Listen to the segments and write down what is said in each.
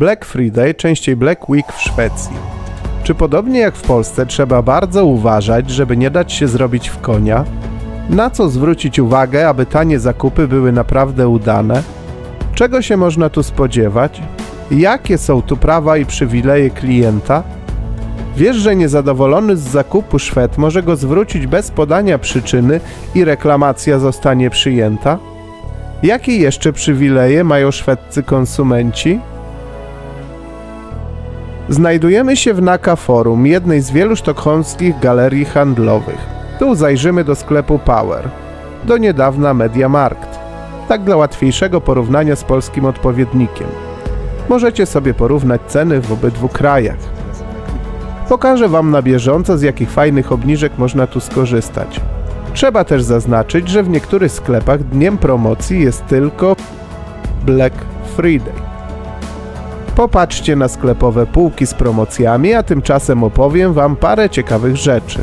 Black Friday, częściej Black Week w Szwecji. Czy podobnie jak w Polsce trzeba bardzo uważać, żeby nie dać się zrobić w konia? Na co zwrócić uwagę, aby tanie zakupy były naprawdę udane? Czego się można tu spodziewać? Jakie są tu prawa i przywileje klienta? Wiesz, że niezadowolony z zakupu Szwed może go zwrócić bez podania przyczyny i reklamacja zostanie przyjęta? Jakie jeszcze przywileje mają szwedzcy konsumenci? Znajdujemy się w Naka Forum, jednej z wielu sztokholmskich galerii handlowych. Tu zajrzymy do sklepu Power, do niedawna Mediamarkt, tak dla łatwiejszego porównania z polskim odpowiednikiem. Możecie sobie porównać ceny w obydwu krajach. Pokażę Wam na bieżąco, z jakich fajnych obniżek można tu skorzystać. Trzeba też zaznaczyć, że w niektórych sklepach dniem promocji jest tylko Black Friday. Popatrzcie na sklepowe półki z promocjami, a tymczasem opowiem Wam parę ciekawych rzeczy.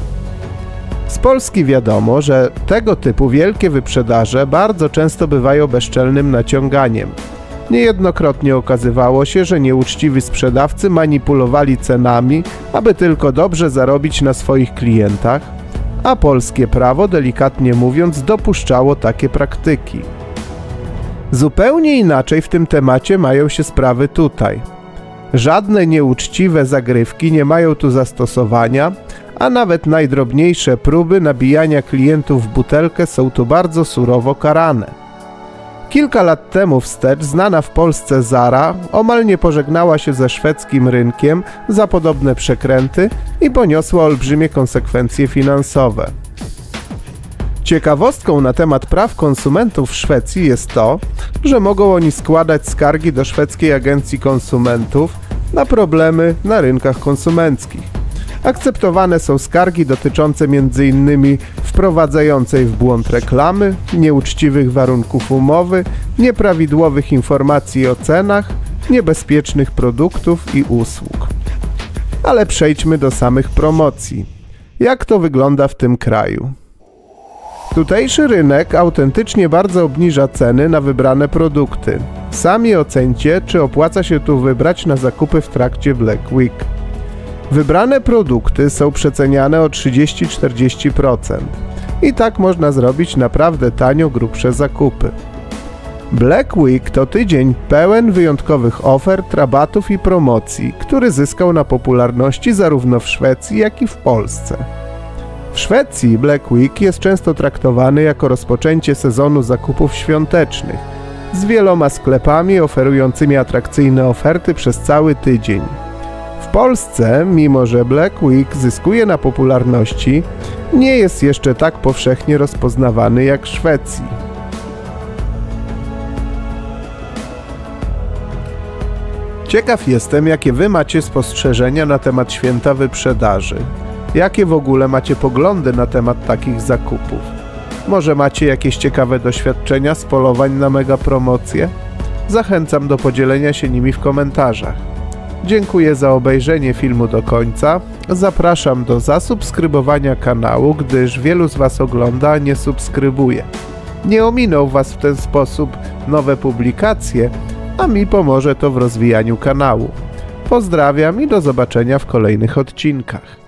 Z Polski wiadomo, że tego typu wielkie wyprzedaże bardzo często bywają bezczelnym naciąganiem. Niejednokrotnie okazywało się, że nieuczciwi sprzedawcy manipulowali cenami, aby tylko dobrze zarobić na swoich klientach, a polskie prawo, delikatnie mówiąc, dopuszczało takie praktyki. Zupełnie inaczej w tym temacie mają się sprawy tutaj. Żadne nieuczciwe zagrywki nie mają tu zastosowania, a nawet najdrobniejsze próby nabijania klientów w butelkę są tu bardzo surowo karane. Kilka lat temu wstecz znana w Polsce Zara omal nie pożegnała się ze szwedzkim rynkiem za podobne przekręty i poniosła olbrzymie konsekwencje finansowe. Ciekawostką na temat praw konsumentów w Szwecji jest to, że mogą oni składać skargi do szwedzkiej agencji konsumentów na problemy na rynkach konsumenckich. Akceptowane są skargi dotyczące m.in. wprowadzającej w błąd reklamy, nieuczciwych warunków umowy, nieprawidłowych informacji o cenach, niebezpiecznych produktów i usług. Ale przejdźmy do samych promocji. Jak to wygląda w tym kraju? Tutejszy rynek autentycznie bardzo obniża ceny na wybrane produkty. Sami ocencie, czy opłaca się tu wybrać na zakupy w trakcie Black Week. Wybrane produkty są przeceniane o 30-40%. I tak można zrobić naprawdę tanio grubsze zakupy. Black Week to tydzień pełen wyjątkowych ofert, rabatów i promocji, który zyskał na popularności zarówno w Szwecji, jak i w Polsce. W Szwecji Black Week jest często traktowany jako rozpoczęcie sezonu zakupów świątecznych, z wieloma sklepami oferującymi atrakcyjne oferty przez cały tydzień. W Polsce, mimo że Black Week zyskuje na popularności, nie jest jeszcze tak powszechnie rozpoznawany jak w Szwecji. Ciekaw jestem, jakie Wy macie spostrzeżenia na temat święta wyprzedaży. Jakie w ogóle macie poglądy na temat takich zakupów? Może macie jakieś ciekawe doświadczenia z polowań na mega promocje? Zachęcam do podzielenia się nimi w komentarzach. Dziękuję za obejrzenie filmu do końca. Zapraszam do zasubskrybowania kanału, gdyż wielu z Was ogląda, a nie subskrybuje. Nie ominą Was w ten sposób nowe publikacje, a mi pomoże to w rozwijaniu kanału. Pozdrawiam i do zobaczenia w kolejnych odcinkach.